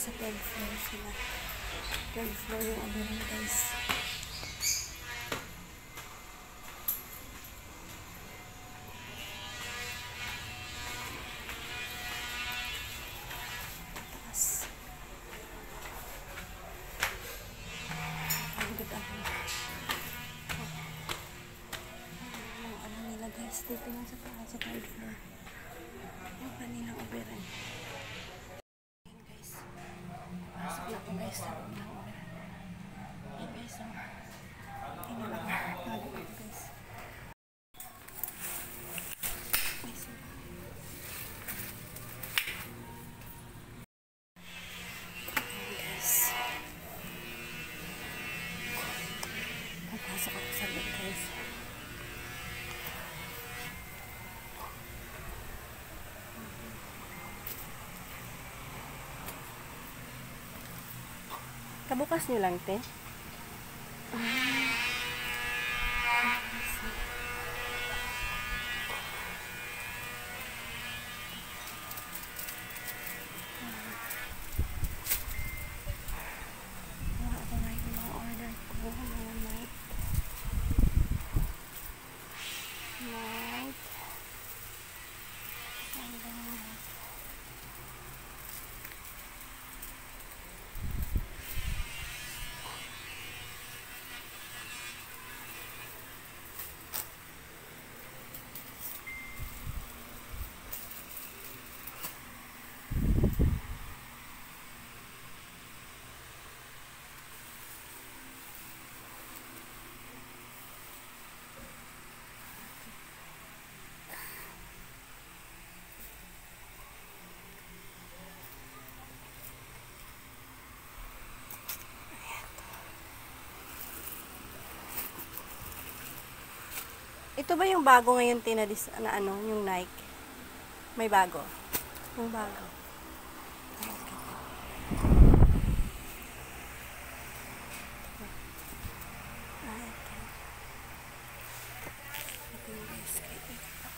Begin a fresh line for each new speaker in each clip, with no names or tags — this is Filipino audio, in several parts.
sa third floor sila. Third floor yung guys. Pagod ako. Ang ano guys, dito lang sa taas sa third floor. Yung kanilang operan. Kabukas nyo lang, te. Wala ako na yung mga order ko. Mga night. Night. Hanggang night. Ito ba yung bago ngayon tinadis na ano, yung Nike? May bago. Yung bago. Ah, ito. Ito yung guys, kaya ito.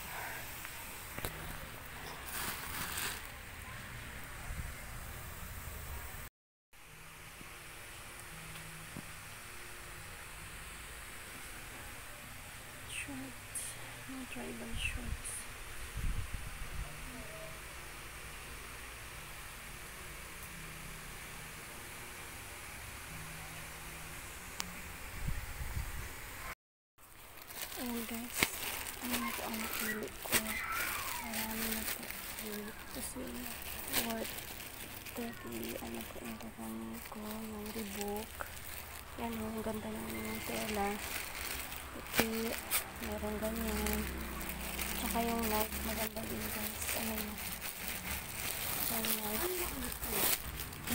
Shorts. Mga tribal shorts. Ayan guys. Ano ito ang napili ko. Marami na ito. Kasi worth 30 ano ko yung kukunin ko. Yung Reebok. Yan oh, ang ganda ng tela. Puti. Meron ganyan. Tsaka yung Nike. Maganda din guys. Ano yun? Yung Nike.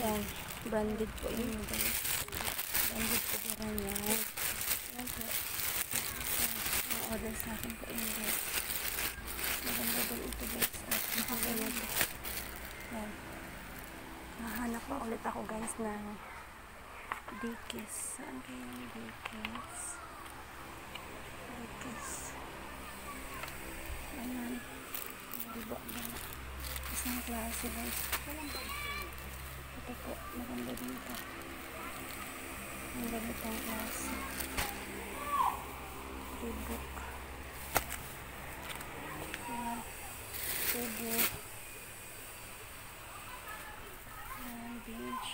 Yan. Branded po yun guys. Branded po din yan. Yan po. Ang order sa akin po yun guys. Maganda din ito guys. At nakakaya po. Yan. Nahanap pa ulit ako guys ng Dickies. Saan kaya yung Dickies? Dickies. Ayan. Diba ba? Isang klase guys. Ito po. Maganda din ito. Ang ganitong klase. Reebok. Ayan. Reebok. Ayan, beach.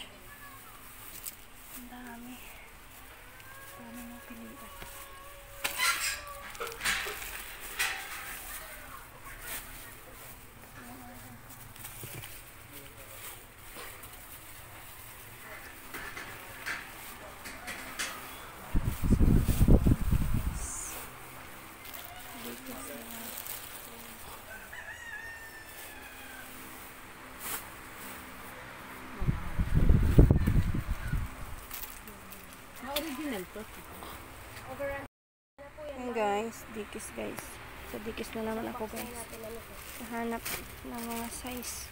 Ang dami. Ang dami ng pilihan. Dito sila.
original to.
Ayan guys, dikis guys. Sa dikis na naman ako guys. Kahanap ng mga size.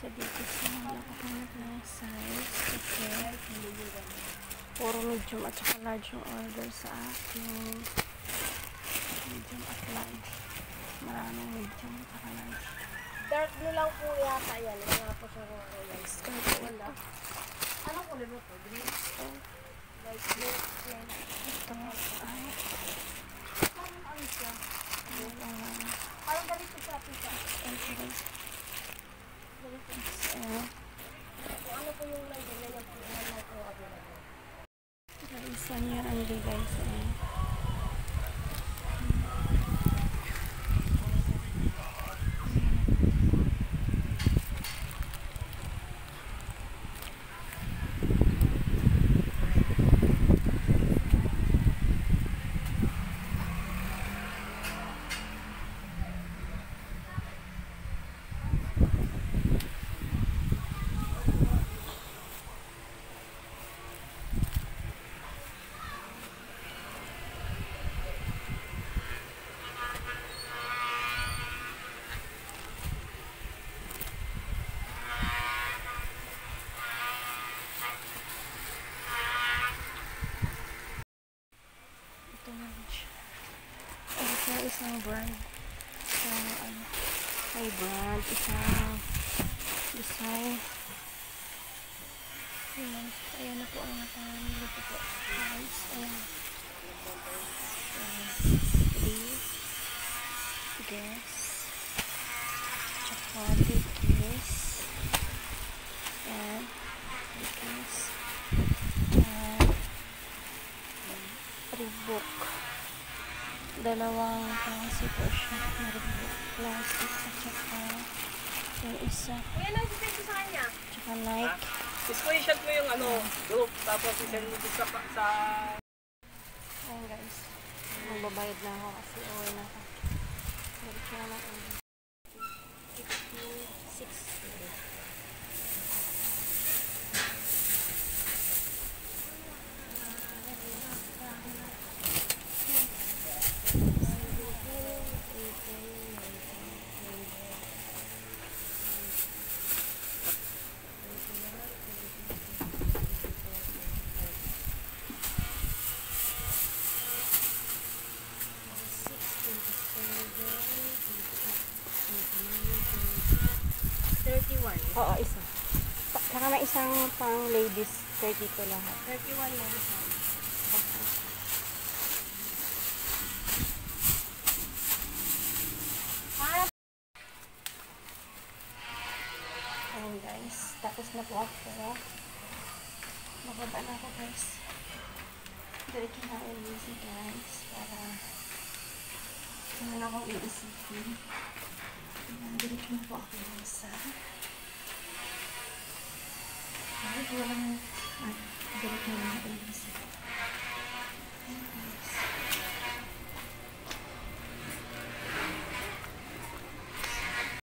Sa dikis na naman ako hanap ng size. Kasi Puro medium at saka large yung order sa akin. Medium at large. Maraming medium at saka large.
Dark blue lang po yata yan. Wala po siya kung yan.
Skirt ito.
Anong kulay mo po? Green?
Isa niya ang guys. Eh. Ito na rin siya. Ito siya isang brand. Isang ano, may brand. Isang design. Ayan. Ayan na po ang natangan nila po. Guys, ayan. Three. Guess. Tsaka Dickies. Ayan. Dickies. Ayan. Reebok. Dalawang klase po siya na Reebok. Plastic at saka yung isa.
Kuya, nag-send ko sa kanya.
Tsaka Nike.
screenshot mo yung ano, group, tapos isend mo sa, sa
Ayan guys. Magbabayad na ako kasi uwi na ako. Balik ko na lang Oo, isa. Saka may isang pang ladies 32 lahat.
Thirty-one lang isa. Hanap
Ayan guys, tapos na po ako. Mababa na ako guys. Diretso na ako busy guys para wala na akong iisipin. Ayan, diretso na po ako guys kahit walang ah, diretso na ako iisip.